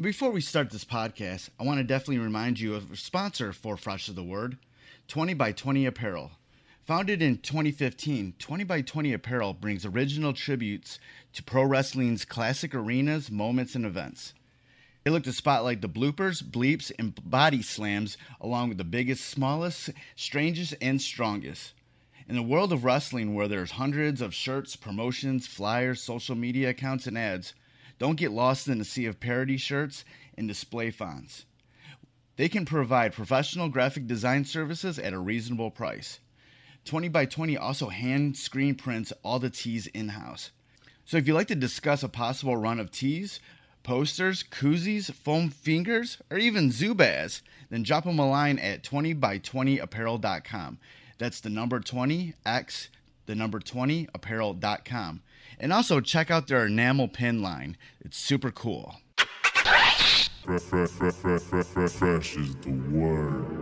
Before we start this podcast, I want to definitely remind you of a sponsor for Fresh is the Word 20 by 20 Apparel. Founded in 2015, 20 by 20 Apparel brings original tributes to pro wrestling's classic arenas, moments, and events. They look to spotlight the bloopers, bleeps, and body slams, along with the biggest, smallest, strangest, and strongest. In the world of wrestling, where there's hundreds of shirts, promotions, flyers, social media accounts, and ads, don't get lost in the sea of parody shirts and display fonts. They can provide professional graphic design services at a reasonable price. 20 by 20 also hand screen prints all the tees in house. So if you'd like to discuss a possible run of tees, posters, koozies, foam fingers, or even Zubaz, then drop them a line at 20by20apparel.com. That's the number 20x, the number 20apparel.com. And also check out their enamel pin line. It's super cool. Fresh, is the word.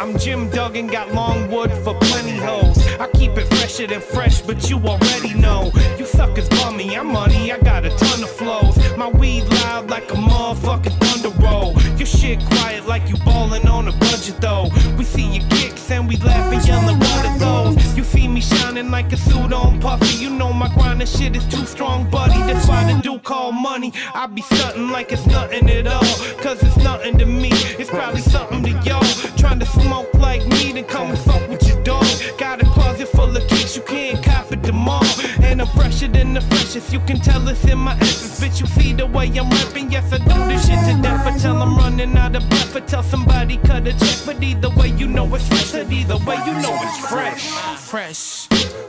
I'm Jim Duggan, got long wood for plenty hoes. I keep it fresher than fresh, but you already know. You suckers bum me, I'm money, I got a ton of flows. My weed loud like a motherfucking thunder roll. Your shit quiet like you ballin' on a budget though. We see your kicks and we laugh and yellin' what it goes. You see me shining like a suit on puffy. You know my grind, this shit is too strong, buddy. That's why the dude call money. I be stuntin' like it's nothing at all. Cause it's nothing to me. It's probably something to y'all. Trying to smoke like me, then come and fuck with dog. Got a closet full of kicks, you can't cop it tomorrow. And I'm fresher than the freshest, you can tell it's in my essence. Bitch, you see the way I'm rapping, yes, I do this shit to death. I tell I'm running out of breath, I tell somebody cut a check. But either way, you know it's fresh, and either way, you know it's fresh. Fresh,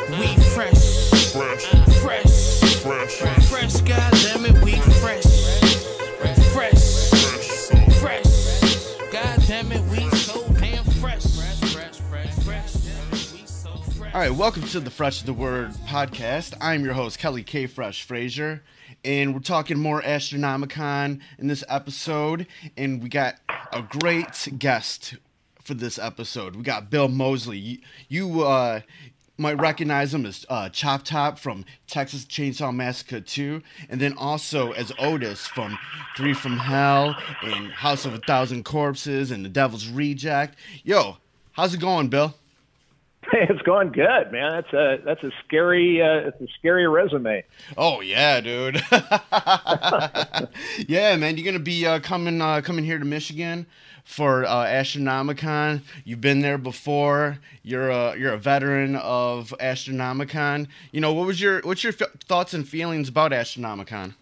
we fresh. Fresh, Fresh, fresh, fresh, goddamn it, we fresh. Fresh, All right, welcome to the Fresh is the Word podcast. I'm your host, Kelly K. Fresh Frazier, and we're talking more Astronomicon in this episode. And we got a great guest for this episode. We got Bill Moseley. You, you uh, might recognize him as uh, Chop Top from Texas Chainsaw Massacre 2, and then also as Otis from Three from Hell and House of a Thousand Corpses and The Devil's Reject. Yo, how's it going, Bill? It's going good, man. That's a that's a scary uh, it's a scary resume. Oh yeah, dude. yeah, man. You're gonna be uh, coming uh, coming here to Michigan for uh, Astronomicon. You've been there before. You're a you're a veteran of Astronomicon. You know what was your what's your f- thoughts and feelings about Astronomicon?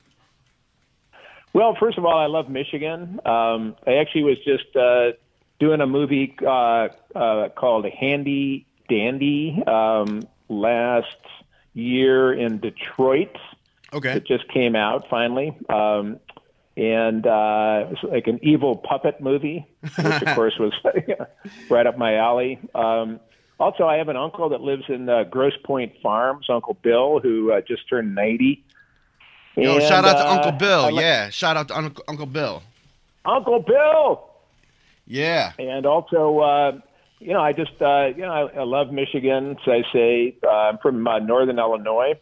Well, first of all, I love Michigan. Um, I actually was just uh, doing a movie uh, uh, called Handy Dandy um, last year in Detroit. Okay. It just came out finally. Um, and uh, it was like an evil puppet movie, which of course was right up my alley. Um, also, I have an uncle that lives in uh, Grosse Pointe Farms, Uncle Bill, who uh, just turned 90. Yo, And, shout out to uh, Uncle Bill. Like- yeah, shout out to Uncle Uncle Bill. Uncle Bill! Yeah. And also, uh, you know, I just, uh, you know, I, I love Michigan. So I say uh, I'm from uh, Northern Illinois.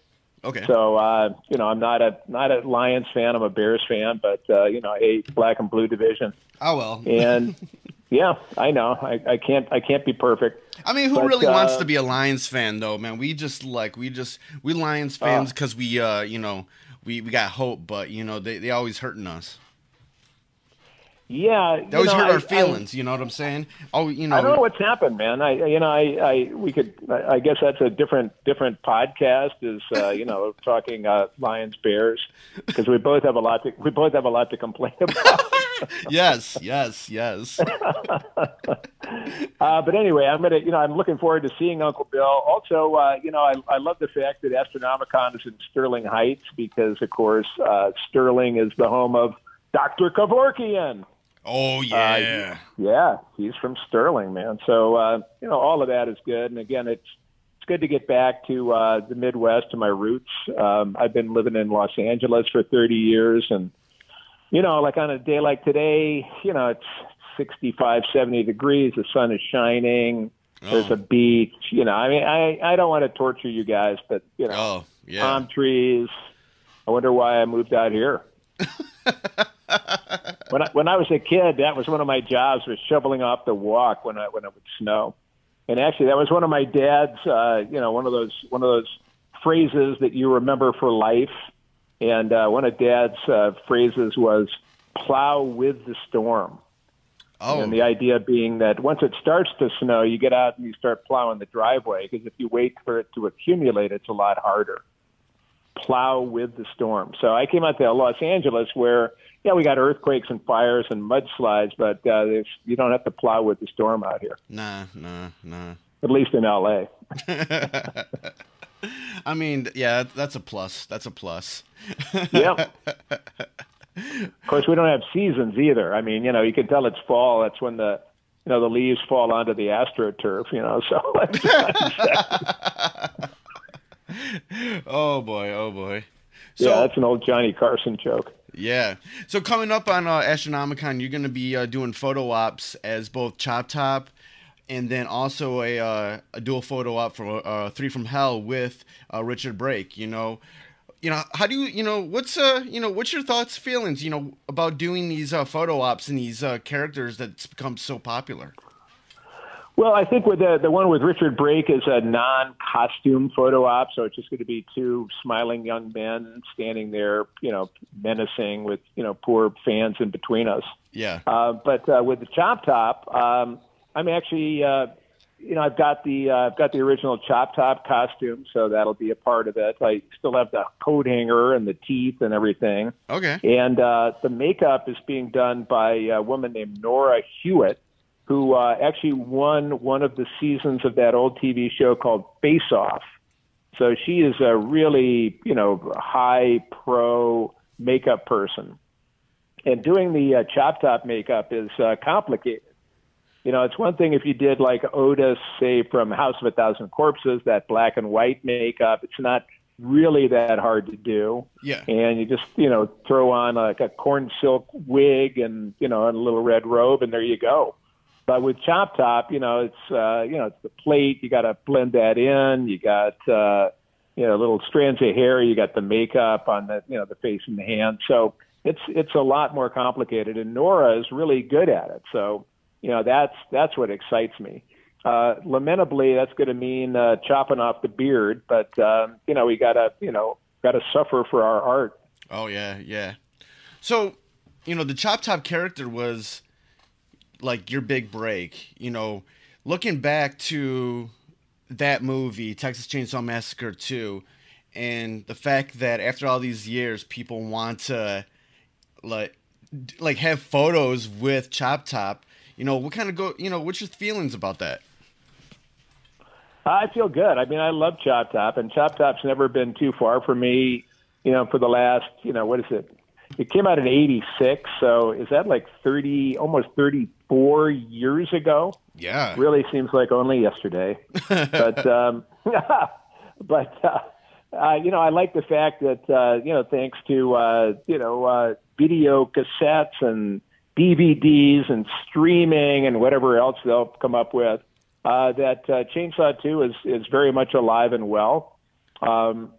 Okay. So, uh, you know, I'm not a not a Lions fan. I'm a Bears fan, but uh, you know, hate black and blue division. oh well. And yeah, I know I, I can't I can't be perfect. I mean, who But, really wants uh, to be a Lions fan, though, man? We just like we just we Lions fans because we, uh, you know, we, we got hope, but you know they they always hurting us. Yeah, you know, hurt I- our feelings. you know what I'm saying? Oh, you know, I don't know what's happened, man. I you know I, I we could I I guess that's a different different podcast. Is uh, you know talking uh, Lions Bears because we both have a lot to we both have a lot to complain about. yes, yes, yes. Uh, but anyway, I'm gonna, you know, I'm looking forward to seeing Uncle Bill. Also, uh, you know, I, I love the fact that Astronomicon is in Sterling Heights because, of course, uh, Sterling is the home of Dr. Kevorkian. Oh yeah. Yeah, he's from Sterling, man. So, uh, you know, all of that is good. And again, it's it's good to get back to uh, the Midwest to my roots. Um, I've been living in Los Angeles for 30 years, and you know, like on a day like today, you know, it's 65, 70 degrees. The sun is shining. There's Oh. a beach. You know, I mean, I I don't want to torture you guys, but you know, Oh yeah. palm trees, I wonder why I moved out here. when I, when I was a kid, that was one of my jobs was shoveling off the walk when I when it would snow. And actually, that was one of my dad's, uh, you know, one of those one of those phrases that you remember for life. And uh, one of Dad's uh, phrases was "plow with the storm." Oh, And the idea being that once it starts to snow, you get out and you start plowing the driveway because if you wait for it to accumulate, it's a lot harder. Plow with the storm. So I came out to Los Angeles where, yeah, we got earthquakes and fires and mudslides, but uh, there's, you don't have to plow with the storm out here, nah, nah, nah. at least in LA. I mean, yeah, that's a plus. That's a plus. Yep. of course, we don't have seasons either. I mean, you know, you can tell it's fall. That's when the you know the leaves fall onto the astroturf. You know, so oh boy, oh boy. So yeah, that's an old Johnny Carson joke. Yeah. So coming up on uh, Astronomicon, you're going to be uh, doing photo ops as both Chop Top and then also a, uh, a dual photo op for uh, Three from Hell with uh, Richard Brake. You know, you know how do you you know what's uh you know what's your thoughts feelings you know about doing these uh, photo ops and these uh, characters that's become so popular. Well, I think with the the one with Richard Brake is a non-costume photo op, so it's just going to be two smiling young men standing there, you know, menacing with you know poor fans in between us. Yeah. Uh, but uh, with the Chop Top, um, I'm actually, uh, you know, I've got the uh, I've got the original Chop Top costume, so that'll be a part of it. I still have the coat hanger and the teeth and everything. Okay. And uh, the makeup is being done by a woman named Nora Hewitt, who uh, actually won one of the seasons of that old TV show called Face Off. So she is a really, you know, high pro makeup person. And doing the uh, chop top makeup is uh, complicated. You know, it's one thing if you did like Otis, say from House of a Thousand Corpses, that black and white makeup. It's not really that hard to do Yeah. and you just you know throw on like a corn silk wig and you know and a little red robe and there you go but with chop top you know it's uh you know it's the plate. You got to blend that in. You got uh you know little strands of hair. You got the makeup on the you know the face and the hand. So it's it's a lot more complicated. And nora is really good at it. So you know that's that's what excites me. Uh, lamentably, that's going to mean uh, chopping off the beard, but um, you know we gotta you know gotta suffer for our art. Oh yeah, yeah. So, you know, the Chop Top character was like your big break. You know, looking back to that movie, Texas Chainsaw Massacre 2, and the fact that after all these years, people want to like like have photos with Chop Top. You know, what kind of go? You know, what's your feelings about that? I feel good. I mean, I love Chop Top, and Chop Top's never been too far for me. You know, for the last you know what is it? It came out in '86, so is that like 30, almost 34 years ago? Yeah. really seems like only yesterday. but um, but uh, uh, you know, I like the fact that uh, you know, thanks to uh, you know uh, video cassettes and DVDs and streaming and whatever else they'll come up with, uh, that uh, Chainsaw Two is is very much alive and well. Um,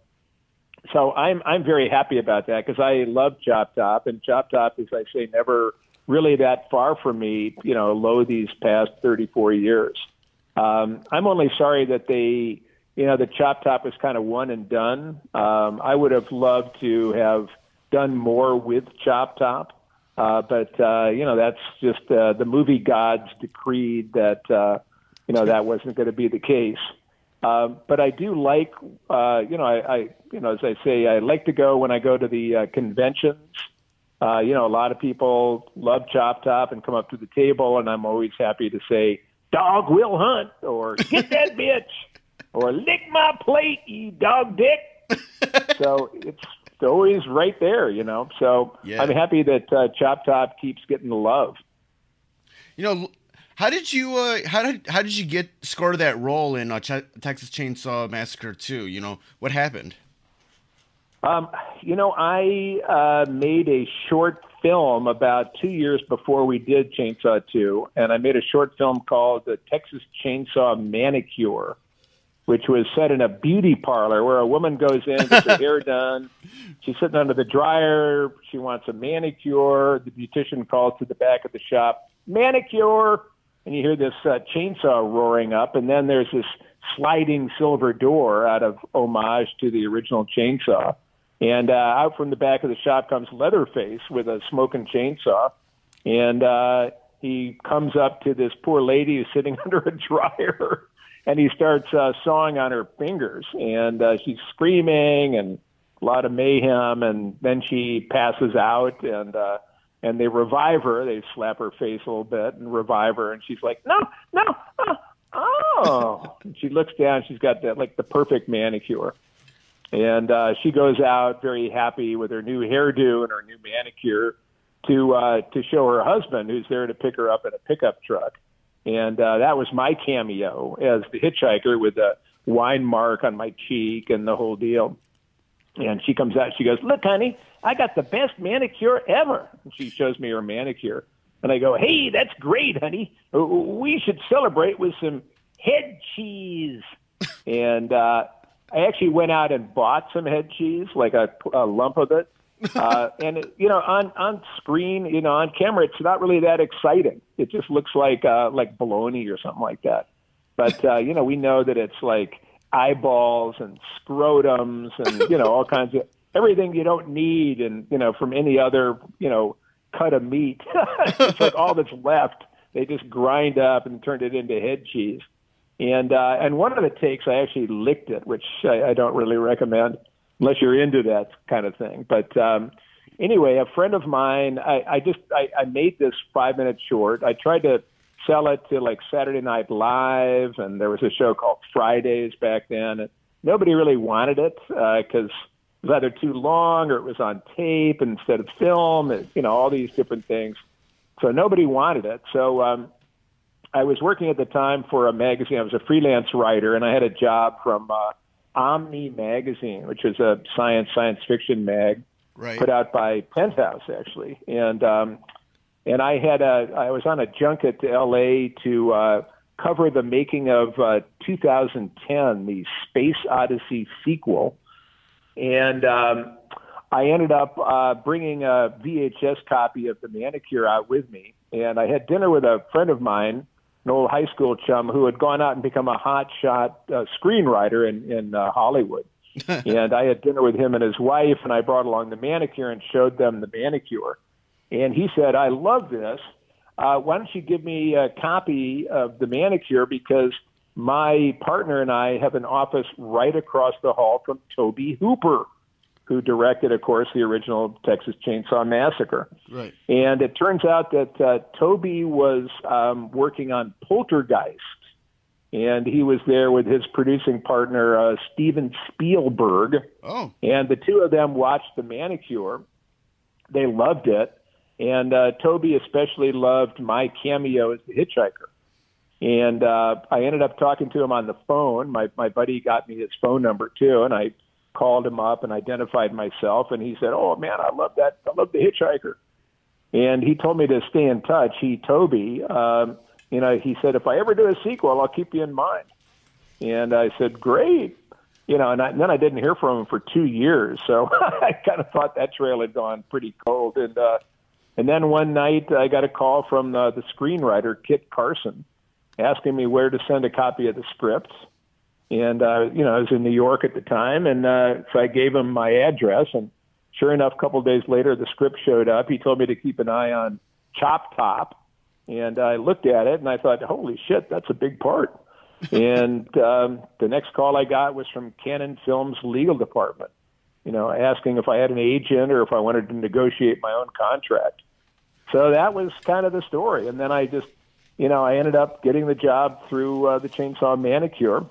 so I'm I'm very happy about that because I love Chop Top and Chop Top, as I say, never really that far from me. You know, low these past 34 years. Um, I'm only sorry that they, you know, the Chop Top was kind of one and done. Um, I would have loved to have done more with Chop Top, uh, but uh, you know, that's just uh, the movie gods decreed that uh, you know that wasn't going to be the case. Um, but I do like, uh, you know, I, I, you know, as I say, I like to go when I go to the uh, conventions. Uh, you know, a lot of people love Chop Top and come up to the table, and I'm always happy to say, "Dog will hunt," or "Get that bitch," or "Lick my plate, you dog dick." so it's always right there, you know. So Yeah. I'm happy that uh, Chop Top keeps getting the love. You know, how did you uh, how did how did you get score that role in uh, Ch- Texas Chainsaw Massacre 2? You know, what happened? Um, you know, I uh, made a short film about two years before we did Chainsaw 2, and I made a short film called The Texas Chainsaw Manicure, which was set in a beauty parlor where a woman goes in, gets her hair done. She's sitting under the dryer. She wants a manicure. The beautician calls to the back of the shop, manicure. And you hear this uh, chainsaw roaring up, and then there's this sliding silver door out of homage to the original chainsaw. And uh, out from the back of the shop comes Leatherface with a smoking chainsaw. And uh, he comes up to this poor lady who's sitting under a dryer and he starts uh, sawing on her fingers, and uh, she's screaming and a lot of mayhem, and then she passes out, and uh, and they revive her. They slap her face a little bit and revive her, and she's like, no, no, uh, oh. and she looks down. She's got that like the perfect manicure. And uh, she goes out very happy with her new hairdo and her new manicure to uh, to show her husband, who's there to pick her up in a pickup truck and uh, that was my cameo as the hitchhiker with the wine mark on my cheek and the whole deal. And she comes out, she goes, "Look, honey, I got the best manicure ever." And she shows me her manicure, and I go, "Hey, that's great, honey. We should celebrate with some head cheese." and uh, I actually went out and bought some head cheese, like a, a lump of it, uh, and it, you know, on on screen, you know, on camera, it's not really that exciting. It just looks like uh, like bologna or something like that. But uh, you know, we know that it's like eyeballs and scrotums and you know all kinds of everything you don't need and you know from any other you know cut of meat. it's like all that's left. They just grind up and turn it into head cheese. And uh, and one of the takes, I actually licked it, which I, I don't really recommend unless you're into that kind of thing. But um, anyway, a friend of mine, I, I just I, I made this five minute short. I tried to sell it to like Saturday Night Live, and there was a show called Fridays back then. And nobody really wanted it because uh, it was either too long or it was on tape instead of film. And, you know, all these different things. So nobody wanted it. So um, I was working at the time for a magazine. I was a freelance writer, and I had a job from. Uh, Omni magazine, which is a science science fiction mag right. put out by Penthouse actually, and um, and I had a I was on a junket to L.A. to uh, cover the making of uh, 2010, the Space Odyssey sequel, and um, I ended up uh, bringing a VHS copy of the Manicure out with me, and I had dinner with a friend of mine an old high school chum who had gone out and become a hot shot uh, screenwriter in in uh, Hollywood. and I had dinner with him and his wife, and I brought along the manicure and showed them the manicure. And he said, "I love this. Uh, why don't you give me a copy of the manicure because my partner and I have an office right across the hall from Tobe Hooper." who directed, of course, the original Texas Chainsaw Massacre. Right. And it turns out that uh, Tobe was um, working on Poltergeist, and he was there with his producing partner uh, Steven Spielberg. Oh. And the two of them watched The Manicure. They loved it, and uh, Tobe especially loved my cameo as the hitchhiker. And uh, I ended up talking to him on the phone. My my buddy got me his phone number too, and I called him up and identified myself, and he said, "Oh man, I love that. I love the Hitchhiker." And he told me to stay in touch. He, Tobe, um, you know, he said, "If I ever do a sequel, I'll keep you in mind." And I said, "Great." You know, and, I, and then I didn't hear from him for two years, so I kind of thought that trail had gone pretty cold. And uh, and then one night I got a call from the, the screenwriter Kit Carson, asking me where to send a copy of the script and uh, you know I was in New York at the time, and uh, so I gave him my address, and sure enough, a couple of days later, the script showed up. He told me to keep an eye on Chop Top, and I looked at it, and I thought, holy shit, that's a big part. and um, the next call I got was from Cannon Films legal department, you know, asking if I had an agent or if I wanted to negotiate my own contract. So that was kind of the story, and then I just, you know, I ended up getting the job through uh, the Chainsaw Manicure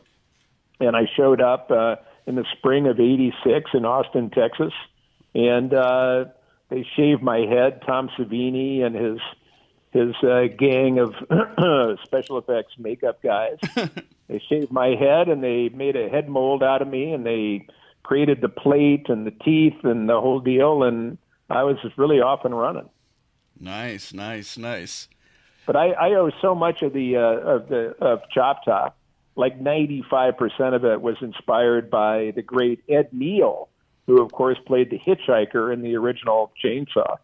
and I showed up uh, in the spring of '86 in Austin, Texas, and uh, they shaved my head. Tom Savini and his his uh, gang of special effects makeup guys. they shaved my head and they made a head mold out of me, and they created the plate and the teeth and the whole deal, and I was just really off and running. Nice, nice, nice. But I, I owe so much of the uh, of the of Chop Top like 95% of it was inspired by the great Ed Neal, who of course played the hitchhiker in the original Chainsaw.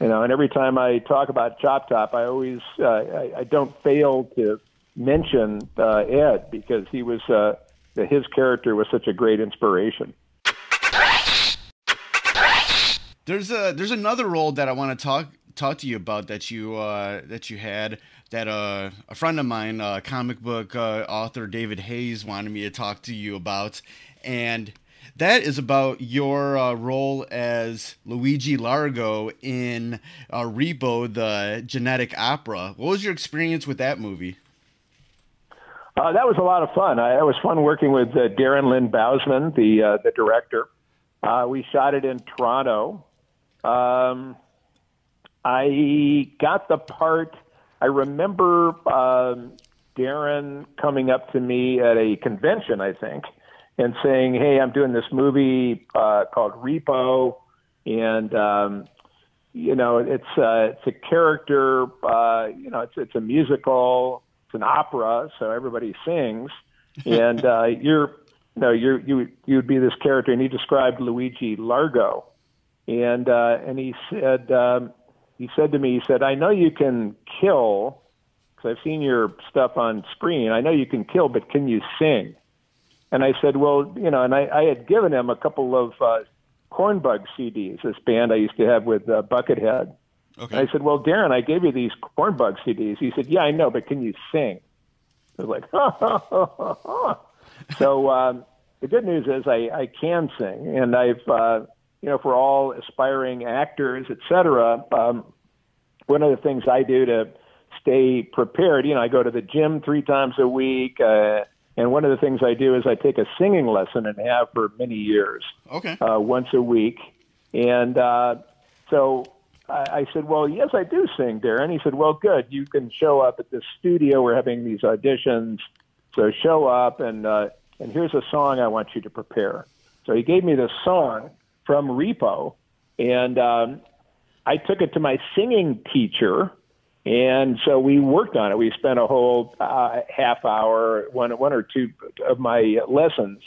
You know, and every time I talk about Chop Top, I always uh, I, I don't fail to mention uh, Ed because he was uh, his character was such a great inspiration. There's a there's another role that I want to talk talk to you about that you uh, that you had that uh, a friend of mine, uh, comic book uh, author David Hayes, wanted me to talk to you about, and that is about your uh, role as Luigi Largo in uh, Repo, the genetic opera. What was your experience with that movie? Uh, that was a lot of fun. I, it was fun working with uh, Darren Lynn Bousman, the uh, the director. Uh, we shot it in Toronto. Um, I got the part. I remember um, Darren coming up to me at a convention, I think, and saying, "Hey, I'm doing this movie uh, called Repo, and um, you know, it's uh, it's a character. Uh, you know, it's it's a musical an opera, so everybody sings, and uh, you're you know you're you you would be this character, and he described Luigi Largo, and uh, and he said um, he said to me, he said, I know you can kill because I've seen your stuff on screen. I know you can kill, but can you sing? And I said, well, you know, and I, I had given him a couple of uh, Cornbug CDs, this band I used to have with uh, Buckethead. Okay. And I said, "Well, Darren, I gave you these cornbug CDs." He said, "Yeah, I know, but can you sing?" I was like, ha, ha, ha, ha, ha. "So um, the good news is I, I can sing, and I've, uh, you know, for all aspiring actors, etc. Um, one of the things I do to stay prepared, you know, I go to the gym three times a week." Uh, and one of the things I do is I take a singing lesson and have for many years. Okay. Uh, once a week, and uh, so I, I said, Well, yes, I do sing, Darren. He said, Well, good. You can show up at the studio. We're having these auditions. So show up, and, uh, and here's a song I want you to prepare. So he gave me this song from Repo, and um, I took it to my singing teacher. And so we worked on it. We spent a whole uh, half hour, one one or two of my lessons,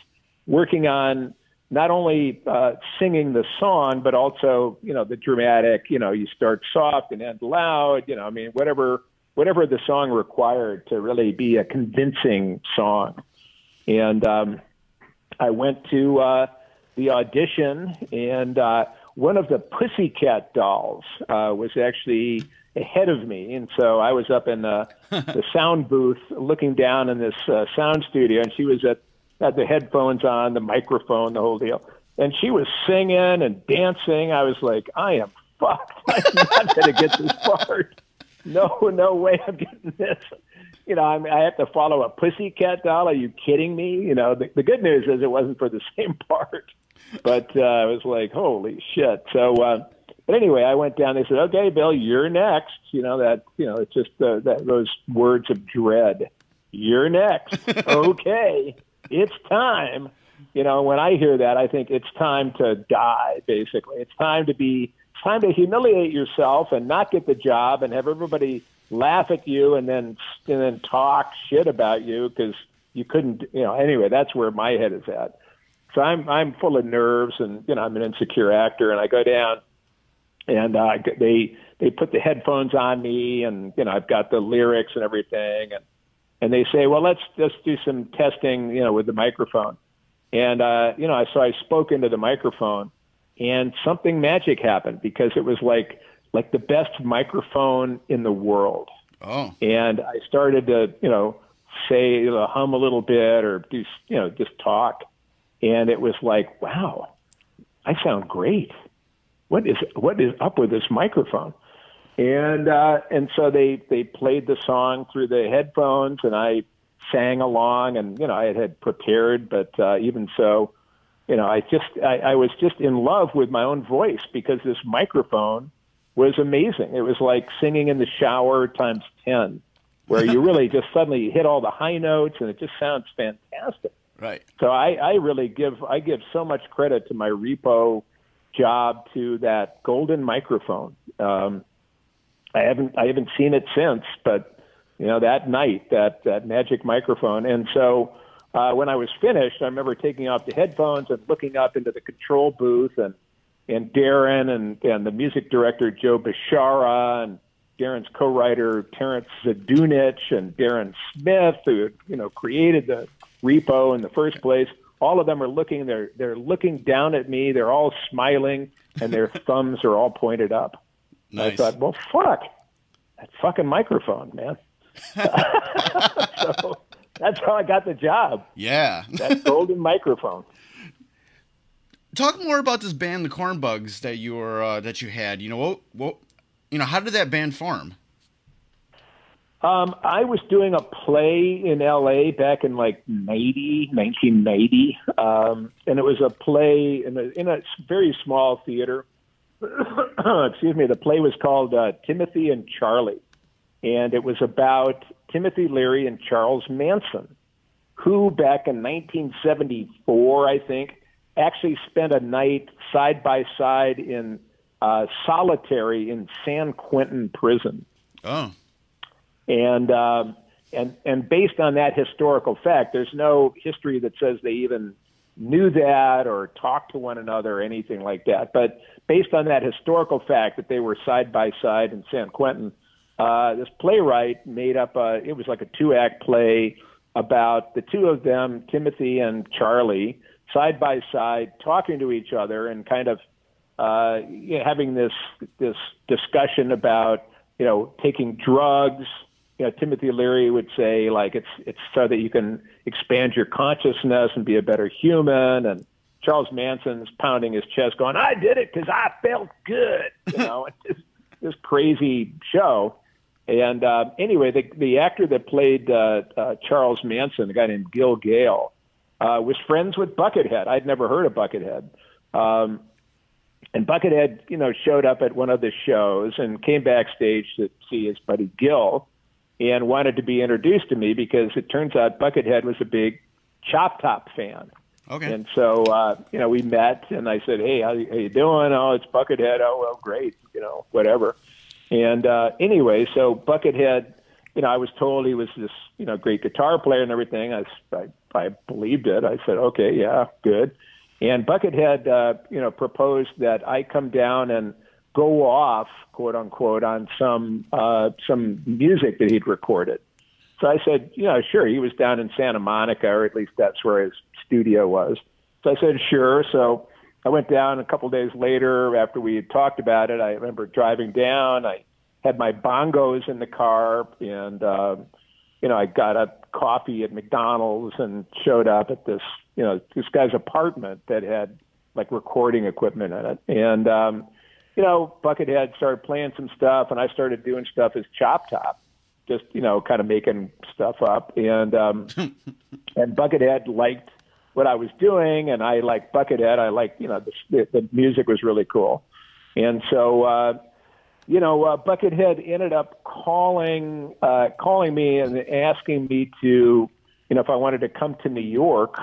working on not only uh, singing the song, but also, you know, the dramatic, you know, you start soft and end loud, you know, I mean, whatever, whatever the song required to really be a convincing song. And um, I went to uh, the audition, and uh, one of the Pussycat dolls uh, was actually ahead of me, and so I was up in the, the sound booth looking down in this uh, sound studio, and she was at had the headphones on, the microphone, the whole deal. And she was singing and dancing. I was like, I am fucked. I'm not going to get this part. No, no way I'm getting this. You know, I, mean, I have to follow a pussycat doll. Are you kidding me? You know, the, the good news is it wasn't for the same part. But uh, I was like, holy shit. So, uh, but anyway, I went down. They said, "Okay, Bill, you're next." You know that. You know, it's just uh, that those words of dread. You're next. okay it's time. You know, when I hear that, I think it's time to die. Basically, it's time to be. It's time to humiliate yourself and not get the job and have everybody laugh at you and then and then talk shit about you because you couldn't. You know, anyway, that's where my head is at. So I'm I'm full of nerves and you know I'm an insecure actor and I go down and uh, they they put the headphones on me and you know I've got the lyrics and everything and and they say, well, let's just do some testing, you know, with the microphone. And, uh, you know, I, so I spoke into the microphone and something magic happened because it was like, like the best microphone in the world. Oh. And I started to, you know, say, you know, hum a little bit or do, you know, just talk. And it was like, wow, I sound great. What is, what is up with this microphone? And uh, and so they they played the song through the headphones, and I sang along, and you know I had, had prepared, but uh, even so, you know I just I, I was just in love with my own voice because this microphone was amazing. It was like singing in the shower times ten, where you really just suddenly hit all the high notes, and it just sounds fantastic. Right. So I, I really give I give so much credit to my repo job to that golden microphone. Um, I haven't I haven't seen it since, but you know, that night, that that magic microphone. And so uh, when I was finished, I remember taking off the headphones and looking up into the control booth and and Darren and and the music director Joe Bishara and Darren's co-writer Terrance Zdunich and Darren Smith, who you know created the repo in the first place. All of them are looking. They're they're looking down at me. They're all smiling, and their thumbs are all pointed up. Nice. I thought, well, fuck, that fucking microphone, man. so that's how I got the job. Yeah. That golden microphone. Talk more about this band, the Corn Bugs, that you were uh, that you had. You know what? What? You know, how did that band form? Um, I was doing a play in LA back in like 90, 1990. Um, and it was a play in a, in a very small theater. Excuse me. The play was called uh, Timothy and Charlie. And it was about Timothy Leary and Charles Manson, who back in 1974, I think, actually spent a night side by side in uh, solitary in San Quentin prison Oh, and um, and and based on that historical fact, there's no history that says they even knew that or talked to one another or anything like that. But based on that historical fact that they were side by side in San Quentin, uh, this playwright made up a it was like a two act play about the two of them, Timothy and Charlie, side by side, talking to each other and kind of uh, you know, having this this discussion about you know taking drugs. You know, Timothy Leary would say like it's it's so that you can expand your consciousness and be a better human. And Charles Manson's pounding his chest, going, "I did it because I felt good." You know, it's this crazy show. And uh, anyway, the the actor that played uh, uh, Charles Manson, a guy named Gil Gale, uh, was friends with Buckethead. I'd never heard of Buckethead. Um, and Buckethead, you know, showed up at one of the shows and came backstage to see his buddy Gil and wanted to be introduced to me because it turns out Buckethead was a big Chop Top fan. okay. And so, uh, you know, we met and I said, Hey, how, how you doing? Oh, it's Buckethead. Oh, well, great. You know, whatever. And, uh, anyway, so Buckethead, you know, I was told he was this, you know, great guitar player and everything. I, I, I believed it. I said, okay, yeah, good. And Buckethead, uh, you know, proposed that I come down and go off, quote unquote, on some, uh, some music that he'd recorded. So I said, you know, sure. He was down in Santa Monica, or at least that's where his studio was. So I said, sure. So I went down a couple days later after we had talked about it. I remember driving down. I had my bongos in the car, and uh, you know, I got a coffee at McDonald's and showed up at this, you know, this guy's apartment that had like recording equipment in it, and um, you know, Buckethead started playing some stuff, and I started doing stuff as Chop Top, just you know, kind of making stuff up, and um, and Buckethead liked what I was doing, and I liked Buckethead. I liked, you know, the, the music was really cool, and so, uh, you know, uh, Buckethead ended up calling uh, calling me and asking me to, you know, if I wanted to come to New York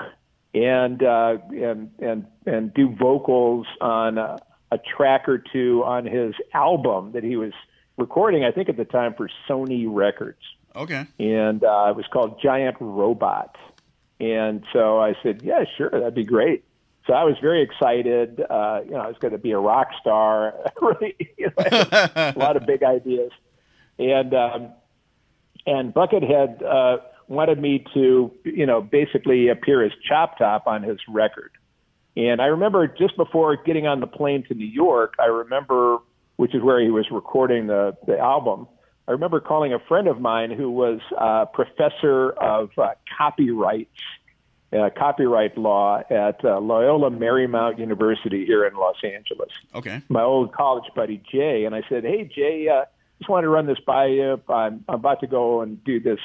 and uh, and and and do vocals on a, a track or two on his album that he was recording. I think at the time for Sony Records Okay. and uh, it was called Giant Robot. And so I said, yeah, sure, that'd be great. So I was very excited. Uh, you know, I was going to be a rock star. really, you know, a lot of big ideas. And um, and Buckethead uh, wanted me to, you know, basically appear as Chop Top on his record. And I remember just before getting on the plane to New York, I remember, which is where he was recording the the album. I remember calling a friend of mine who was a professor of uh, copyrights, uh, copyright law at uh, Loyola Marymount University here in Los Angeles. Okay. My old college buddy Jay, and I said, "Hey Jay, uh, just wanted to run this by you. I'm, I'm about to go and do this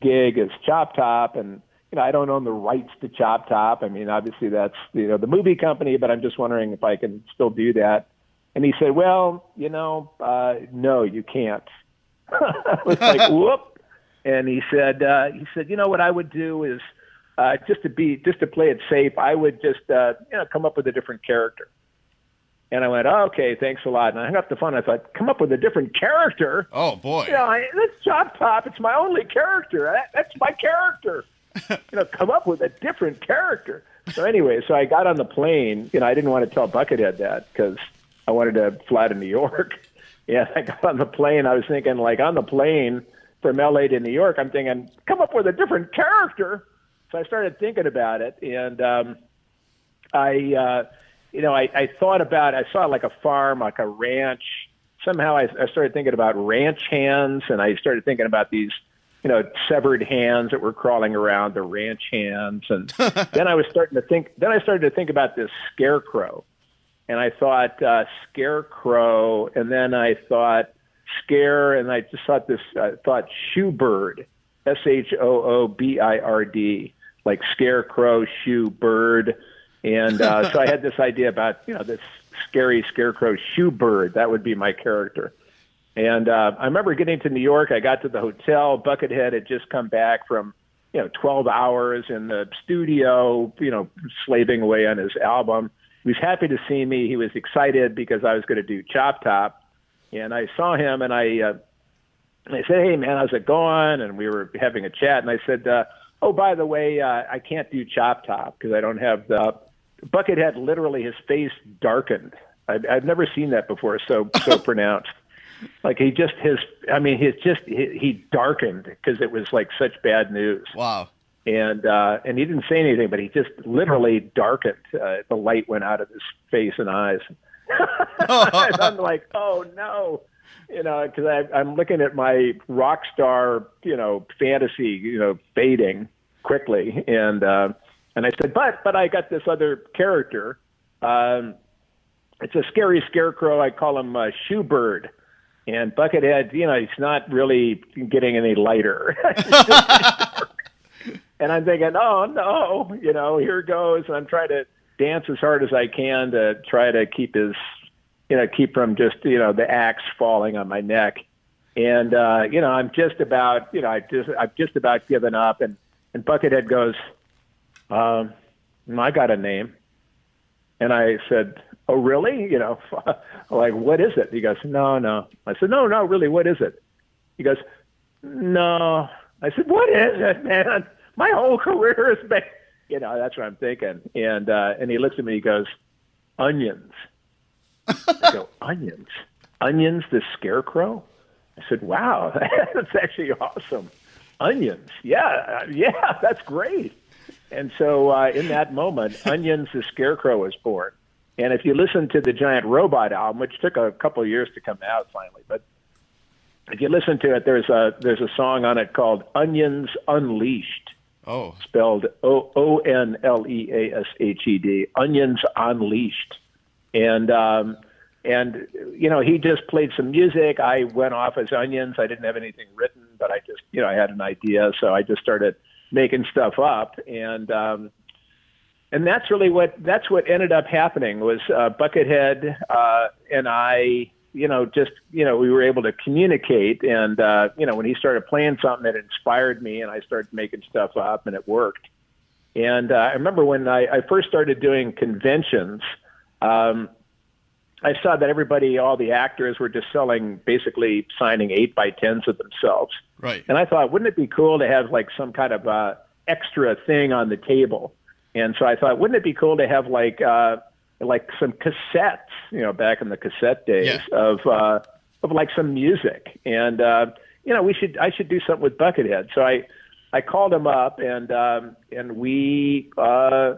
gig as Chop Top, and you know I don't own the rights to Chop Top. I mean, obviously that's you know the movie company, but I'm just wondering if I can still do that." And he said, "Well, you know, uh, no, you can't." I was like, whoop. And he said, uh, he said, you know what I would do is uh, just to be, just to play it safe, I would just, uh, you know, come up with a different character. And I went, oh, okay, thanks a lot. And I hung up the phone. I thought, come up with a different character. Oh boy. You know, I, that's Chop Top. It's my only character. That, that's my character. You know, come up with a different character. So anyway, so I got on the plane. You know, I didn't want to tell Buckethead that because I wanted to fly to New York. Yeah, I got on the plane. I was thinking, like, on the plane from LA to New York, I'm thinking, come up with a different character. So I started thinking about it, and um, I, uh, you know, I, I thought about. I saw like a farm, like a ranch. Somehow, I, I started thinking about ranch hands, and I started thinking about these, you know, severed hands that were crawling around the ranch hands, and then I was starting to think. Then I started to think about this scarecrow and I thought uh, scarecrow, and then I thought scare, and I just thought this I thought Shoobird, S H O O B I R D, like scarecrow, Shoobird, and uh, so I had this idea about you know this scary scarecrow Shoobird. That would be my character. And uh, I remember getting to New York. I got to the hotel. Buckethead had just come back from you know 12 hours in the studio, you know, slaving away on his album he was happy to see me. He was excited because I was going to do Chop Top, and I saw him and I uh, I said, "Hey man, how's it going?" And we were having a chat, and I said, uh, "Oh, by the way, uh, I can't do Chop Top because I don't have the." Buckethead literally his face darkened. I've, I've never seen that before, so so pronounced. Like he just his, I mean, he just he, he darkened because it was like such bad news. Wow and uh, and he didn't say anything, but he just literally darkened. Uh, the light went out of his face and eyes. and I'm like, oh no, you know, because I'm looking at my rock star, you know, fantasy, you know, fading quickly, and uh, and I said, but but I got this other character. Um, it's a scary scarecrow. I call him uh, Shoobird. And Buckethead, you know, he's not really getting any lighter. and I'm thinking, oh no, you know, here goes. And I'm trying to dance as hard as I can to try to keep his, you know, keep from just, you know, the axe falling on my neck. And uh, you know, I'm just about, you know, I just, I've just about given up. And and Buckethead goes, um, I got a name. And I said, oh really? You know, like what is it? He goes, no, no. I said, no, no, really, what is it? He goes, no. I said, what is it, man? my whole career has been, you know, that's what I'm thinking. And uh, and he looks at me, and he goes, onions. I go, onions, onions, the scarecrow. I said, wow, that's actually awesome. Onions, yeah, yeah, that's great. And so uh, in that moment, Onions, the scarecrow was born. And if you listen to the Giant Robot album, which took a couple of years to come out finally, but if you listen to it, there's a there's a song on it called Onions Unleashed Oh. Spelled O O N L E A S H E D. Onions Unleashed. And um and you know, he just played some music. I went off as onions. I didn't have anything written, but I just you know, I had an idea, so I just started making stuff up and um and that's really what that's what ended up happening was uh, Buckethead uh, and I you know, just you know, we were able to communicate, and uh, you know, when he started playing something, it inspired me, and I started making stuff up, and it worked. And uh, I remember when I, I first started doing conventions, um, I saw that everybody, all the actors, were just selling, basically signing eight by tens of themselves. Right. And I thought, wouldn't it be cool to have like some kind of uh, extra thing on the table? And so I thought, wouldn't it be cool to have like uh, like some cassettes, you know, back in the cassette days Yeah. of uh, of like some music, and uh, you know, we should I should do something with Buckethead. So I I called him up, and um, and we uh,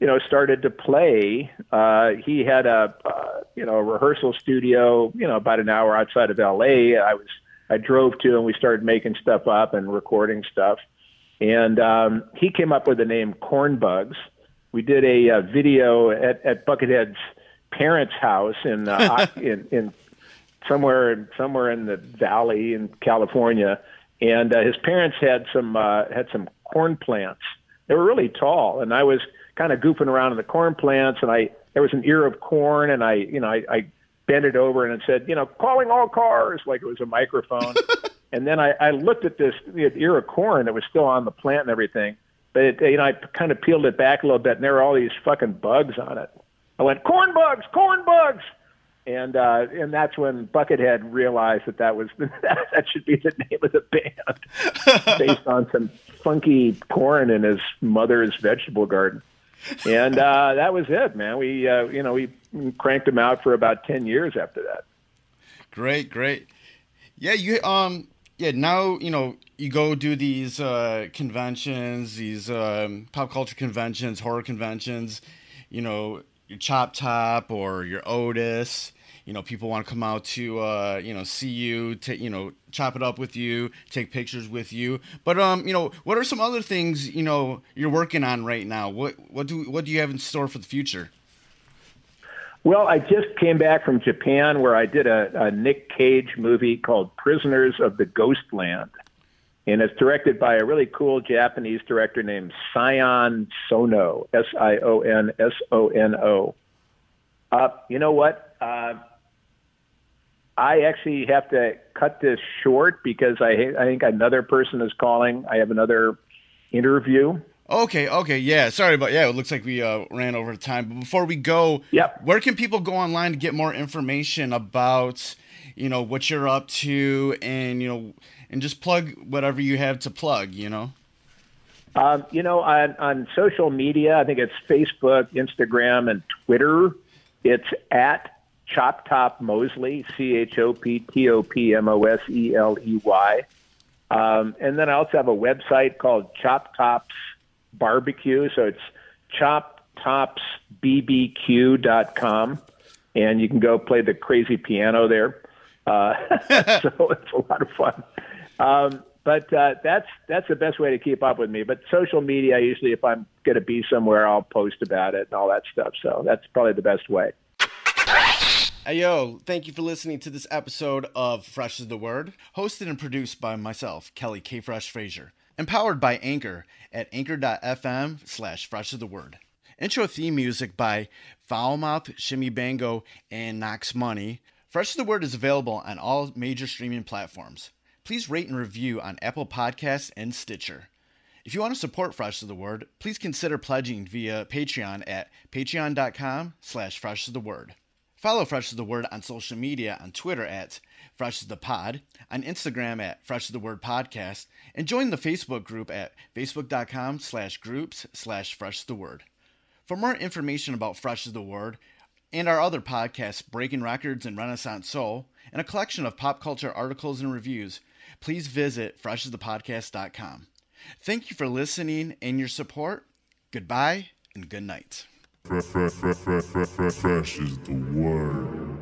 you know started to play. Uh, he had a uh, you know a rehearsal studio, you know, about an hour outside of L.A. I was I drove to, and we started making stuff up and recording stuff. And um, he came up with the name Cornbugs we did a uh, video at, at Buckethead's parents' house in uh, in, in somewhere somewhere in the valley in California, and uh, his parents had some uh, had some corn plants. They were really tall, and I was kind of goofing around in the corn plants, and I there was an ear of corn, and I you know I, I bent it over and it said you know calling all cars like it was a microphone, and then I, I looked at this ear of corn that was still on the plant and everything, but it, you know I kind of peeled it back a little bit, and there were all these fucking bugs on it. I went corn bugs, corn bugs, and uh, and that's when Buckethead realized that that was that should be the name of the band, based on some funky corn in his mother's vegetable garden. And uh, that was it, man. We uh, you know we cranked them out for about ten years after that. Great, great. Yeah, you um yeah, now, you know, you go do these uh conventions, these um pop culture conventions, horror conventions, you know, your Chop Top or your Otis, you know, people want to come out to uh, you know, see you, take, you know, chop it up with you, take pictures with you. But um, you know, what are some other things, you know, you're working on right now? What what do what do you have in store for the future? Well, I just came back from Japan where I did a, a Nick Cage movie called Prisoners of the Ghostland. And it's directed by a really cool Japanese director named Sion Sono, S I O N S O N O. Uh, you know what? Uh, I actually have to cut this short because I, I think another person is calling. I have another interview. Okay, okay, yeah. Sorry about yeah. It looks like we uh, ran over time. But before we go, Yep. where can people go online to get more information about you know what you're up to and you know and just plug whatever you have to plug. You know. Um, you know, on, on social media, I think it's Facebook, Instagram, and Twitter. It's at Chop Top Moseley, C H O P T O P M O S E L E Y. Um, and then I also have a website called Chop Tops Barbecue. So it's choptopsbbq.com. And you can go play the crazy piano there. Uh, so it's a lot of fun. Um, but uh, that's that's the best way to keep up with me. But social media, usually, if I'm going to be somewhere, I'll post about it and all that stuff. So that's probably the best way. Hey yo, thank you for listening to this episode of Fresh is the Word, hosted and produced by myself, Kelly K. Fresh Frazier, empowered by Anchor at anchor.fm slash fresh is the word. Intro theme music by Foulmouth, Shimmy Bango, and Knox Money. Fresh is the Word is available on all major streaming platforms. Please rate and review on Apple Podcasts and Stitcher. If you want to support Fresh is the Word, please consider pledging via Patreon at patreon.com slash fresh is the word. Follow Fresh is the Word on social media on Twitter at Fresh is the Pod, on Instagram at Fresh is the Word Podcast, and join the Facebook group at facebook.com slash groups slash Fresh is the Word. For more information about Fresh is the Word and our other podcasts, Breaking Records and Renaissance Soul, and a collection of pop culture articles and reviews, please visit freshasthepodcast.com. Thank you for listening and your support. Goodbye and good night. Fresh, fresh, fresh, fresh, fresh, fresh is the word.